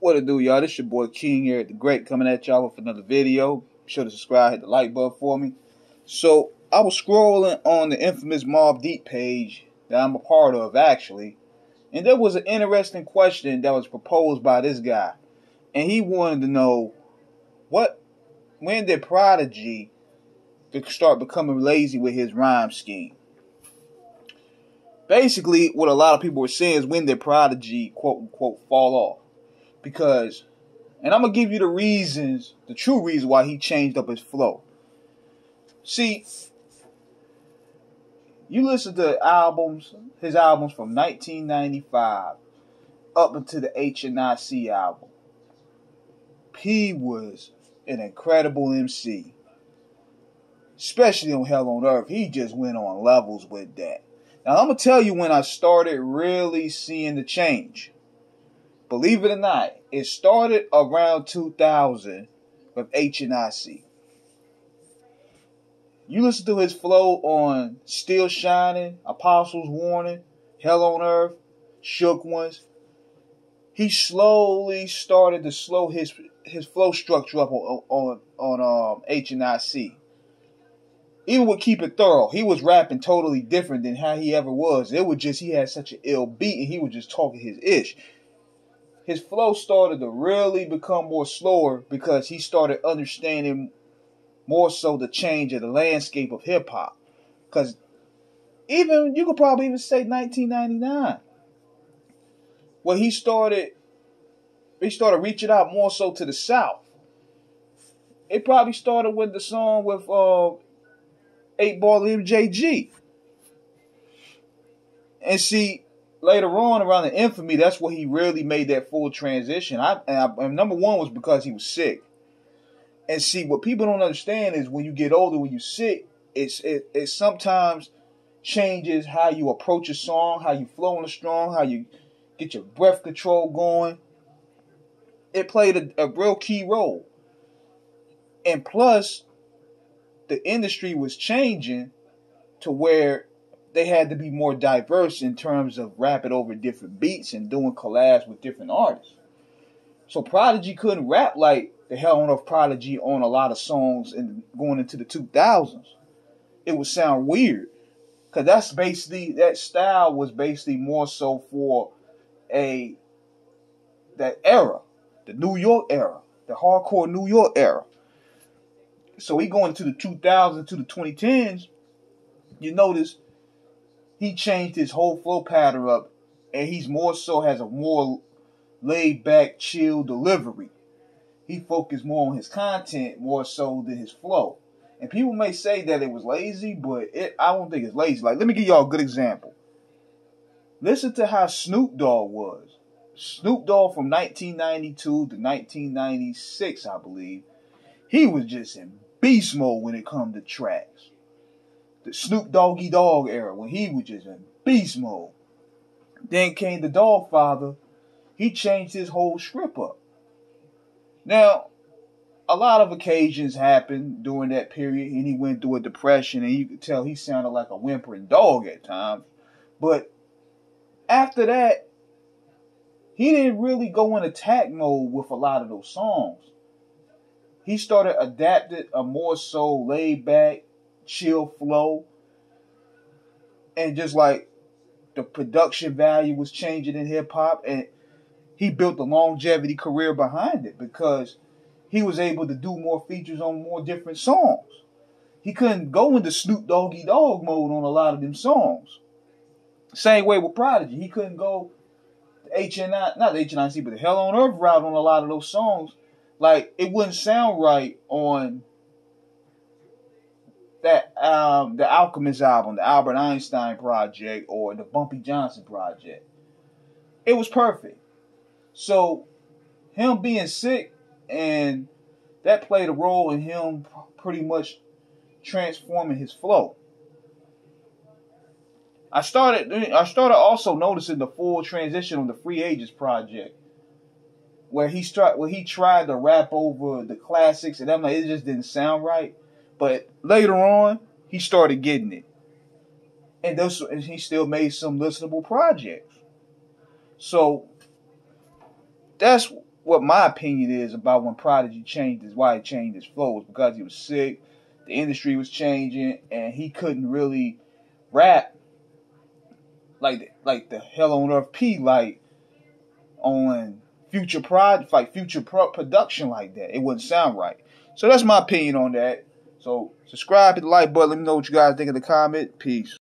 What it do, y'all? This your boy King Eric the Great coming at y'all with another video. Be sure to subscribe, hit the like button for me. So I was scrolling on the infamous Mobb Deep page that I'm a part of actually, and there was an interesting question that was proposed by this guy, and he wanted to know what when did Prodigy start becoming lazy with his rhyme scheme. Basically, what a lot of people were saying is when did Prodigy quote unquote fall off because, and I'm gonna give you the reasons, the true reason why he changed up his flow. See, you listen to albums, his albums from 1995 up until the H and I C album. P was an incredible MC, especially on Hell on Earth. He just went on levels with that. Now I'm gonna tell you when I started really seeing the change. Believe it or not, it started around 2000 with HNIC. You listen to his flow on Still Shining, Apostles Warning, Hell on Earth, Shook Ones. He slowly started to slow his his flow structure up on on on um, HNIC. Even with Keep It Thorough, he was rapping totally different than how he ever was. It was just he had such an ill beat and he was just talking his ish his flow started to really become more slower because he started understanding more so the change of the landscape of hip hop. Because even you could probably even say 1999, where he started, he started reaching out more so to the south. It probably started with the song with uh, Eight Ball MJG. And see, later on around the infamy, that's where he really made that full transition. I, and, I, and number one was because he was sick. And see, what people don't understand is when you get older, when you're sick, it's it, it sometimes changes how you approach a song, how you flow on a strong, how you get your breath control going. It played a, a real key role. And plus, the industry was changing to where they had to be more diverse in terms of rapping over different beats and doing collabs with different artists. So Prodigy couldn't rap like the Hell on Earth Prodigy on a lot of songs and going into the 2000s. It would sound weird because that's basically that style was basically more so for a that era, the New York era, the hardcore New York era. So we going into the 2000s to the 2010s. You notice he changed his whole flow pattern up, and he's more so has a more laid back, chill delivery. He focused more on his content more so than his flow. And people may say that it was lazy, but it, I don't think it's lazy. Like, let me give y'all a good example. Listen to how Snoop Dogg was. Snoop Dogg from 1992 to 1996, I believe. He was just in beast mode when it come to tracks the Snoop Doggy Dogg era when he was just in beast mode. Then came the Doggfather. He changed his whole script up. Now, a lot of occasions happened during that period, and he went through a depression, and you could tell he sounded like a whimpering dog at times. But after that, he didn't really go in attack mode with a lot of those songs. He started adapted a more so laid back, chill flow. And just like the production value was changing in hip hop, and he built a longevity career behind it because he was able to do more features on more different songs. He couldn't go into Snoop Doggy Dogg mode on a lot of them songs. Same way with Prodigy. He couldn't go HNI, not the HNIC, but the Hell on Earth route on a lot of those songs. Like, it wouldn't sound right on that um, the Alchemist album, the Albert Einstein project, or the Bumpy Johnson project. It was perfect. So him being sick and that played a role in him pretty much transforming his flow. I started I started also noticing the full transition on the Free Agents project. Where he start where he tried to rap over the classics and I'm like it just didn't sound right. But later on, he started getting it. And, those, and he still made some listenable projects. So that's what my opinion is about when Prodigy changed his why he changed his flow was because he was sick, the industry was changing, and he couldn't really rap like like the hell on earth P like on future prod like future pro- production like that. It wouldn't sound right. So that's my opinion on that. So subscribe, hit the like button. Let me know what you guys think in the comment. Peace.